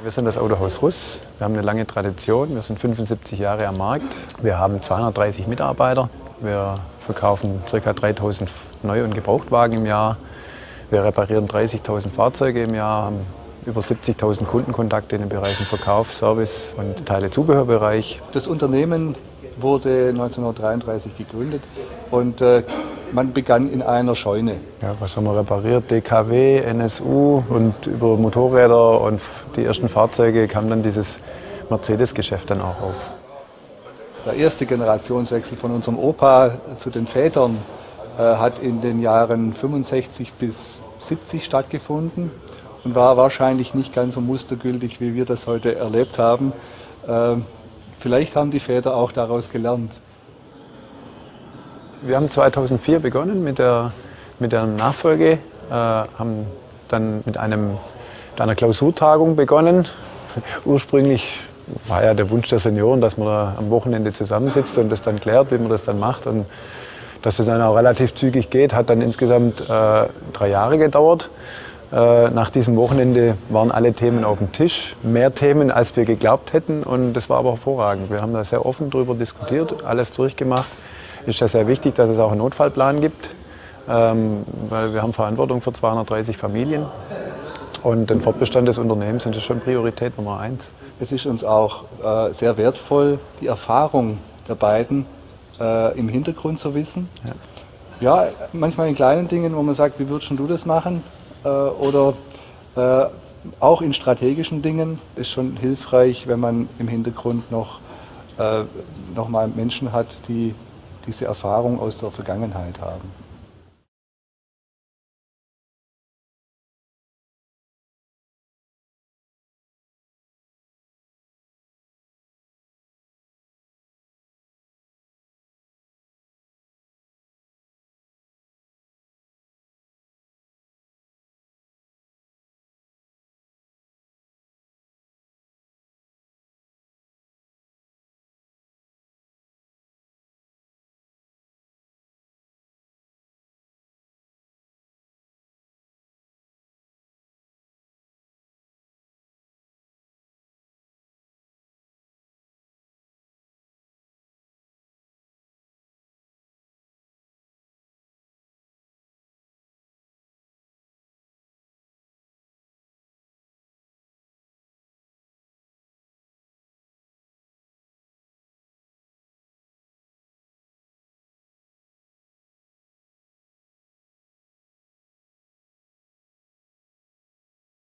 Wir sind das Autohaus Russ. Wir haben eine lange Tradition. Wir sind 75 Jahre am Markt. Wir haben 230 Mitarbeiter. Wir verkaufen ca. 3000 Neu- und Gebrauchtwagen im Jahr. Wir reparieren 30.000 Fahrzeuge im Jahr, haben über 70.000 Kundenkontakte in den Bereichen Verkauf, Service und Teile-Zubehörbereich. Das Unternehmen wurde 1933 gegründet und äh, man begann in einer Scheune. Ja, was haben wir repariert? DKW, NSU und über Motorräder und die ersten Fahrzeuge kam dann dieses Mercedes-Geschäft dann auch auf. Der erste Generationswechsel von unserem Opa zu den Vätern äh, hat in den Jahren 65 bis 70 stattgefunden und war wahrscheinlich nicht ganz so mustergültig, wie wir das heute erlebt haben. Äh, vielleicht haben die Väter auch daraus gelernt. Wir haben 2004 begonnen mit der, mit der Nachfolge, äh, haben dann mit, einem, mit einer Klausurtagung begonnen. Ursprünglich war ja der Wunsch der Senioren, dass man da am Wochenende zusammensitzt und das dann klärt, wie man das dann macht. Und dass es dann auch relativ zügig geht, hat dann insgesamt äh, drei Jahre gedauert. Äh, nach diesem Wochenende waren alle Themen auf dem Tisch, mehr Themen, als wir geglaubt hätten. Und das war aber hervorragend. Wir haben da sehr offen darüber diskutiert, alles durchgemacht ist ja sehr wichtig, dass es auch einen Notfallplan gibt, ähm, weil wir haben Verantwortung für 230 Familien und den Fortbestand des Unternehmens sind das schon Priorität Nummer eins. Es ist uns auch äh, sehr wertvoll, die Erfahrung der beiden äh, im Hintergrund zu wissen. Ja. ja. manchmal in kleinen Dingen, wo man sagt, wie würdest du das machen? Äh, oder äh, auch in strategischen Dingen ist schon hilfreich, wenn man im Hintergrund noch, äh, noch mal Menschen hat, die diese Erfahrung aus der Vergangenheit haben.